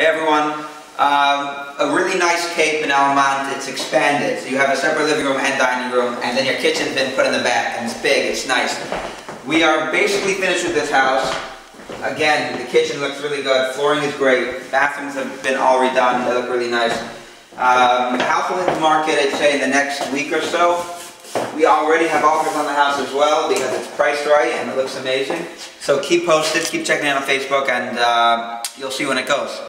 Hey everyone, um, a really nice cape in Elmont, it's expanded. So you have a separate living room and dining room, and then your kitchen's been put in the back, and it's big, it's nice. We are basically finished with this house. Again, the kitchen looks really good, flooring is great, bathrooms have been all redone, they look really nice. Um, the house will hit the market, I'd say, in the next week or so. We already have offers on the house as well because it's priced right and it looks amazing. So keep posted, keep checking out on Facebook, and uh, you'll see when it goes.